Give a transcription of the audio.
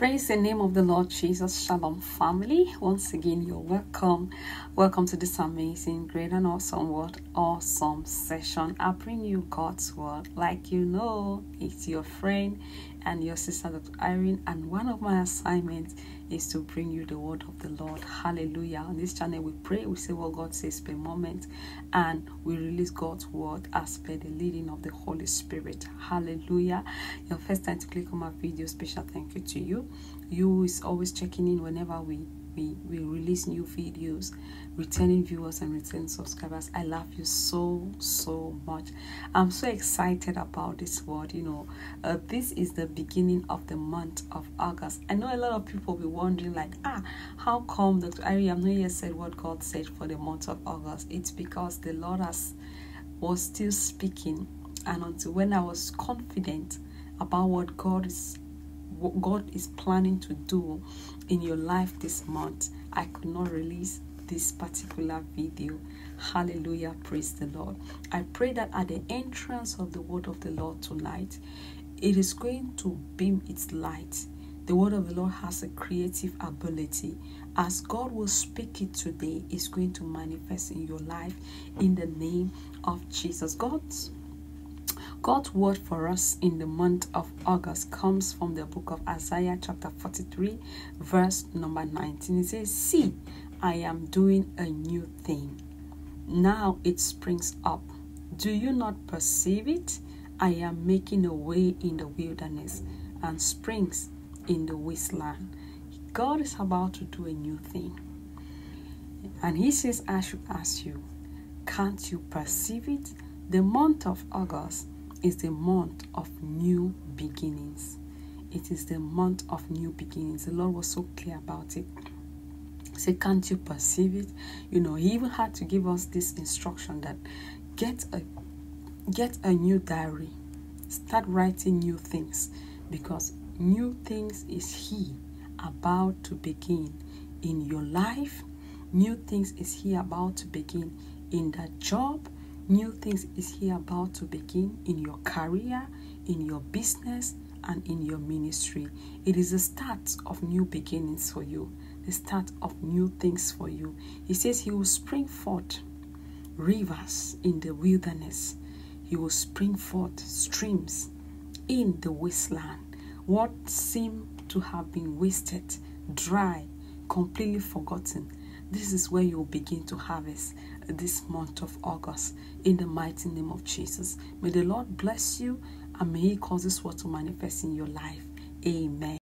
Praise the name of the Lord Jesus. Shalom, family. Once again, you're welcome. Welcome to this amazing, great, and awesome word, awesome session. I bring you God's word. Like you know, it's your friend and your sister, Dr. Irine. And one of my assignments is to bring you the word of the Lord. Hallelujah. On this channel, we pray, we say what God says per moment, and we release God's word as per the leading of the Holy Spirit. Hallelujah. Your first time to click on my video, special thank you to you. You is always checking in whenever we we, we release new videos returning viewers and returning subscribers i love you so so much. I'm so excited about this word you know. Uh, this is the beginning of the month of august. I know a lot of people will be wondering like ah how come dr ari i'm not yet said what god said for the month of august? It's because the lord has was still speaking. And until when i was confident about what god is what God is planning to do in your life this month, I could not release this particular video. Hallelujah. Praise the Lord. I pray that at the entrance of the word of the Lord tonight, it is going to beam its light. The word of the Lord has a creative ability. As God will speak it today, it's going to manifest in your life in the name of Jesus. God's God's word for us in the month of August comes from the book of Isaiah, chapter 43, verse number 19. It says, See, I am doing a new thing. Now it springs up. Do you not perceive it? I am making a way in the wilderness and springs in the wasteland. God is about to do a new thing. And He says, I should ask you, can't you perceive it? The month of August is the month of new beginnings. It is the month of new beginnings. The Lord was so clear about it. Say, can't you perceive it? You know, He even had to give us this instruction that get a get a new diary, start writing new things, because new things is He about to begin in your life. New things is He about to begin in that job New things is he about to begin in your career, in your business, and in your ministry. It is the start of new beginnings for you, the start of new things for you. He says he will spring forth rivers in the wilderness, he will spring forth streams in the wasteland. What seemed to have been wasted, dry, completely forgotten this is where you'll begin to harvest this month of August in the mighty name of Jesus. May the Lord bless you and may He cause this word to manifest in your life. Amen.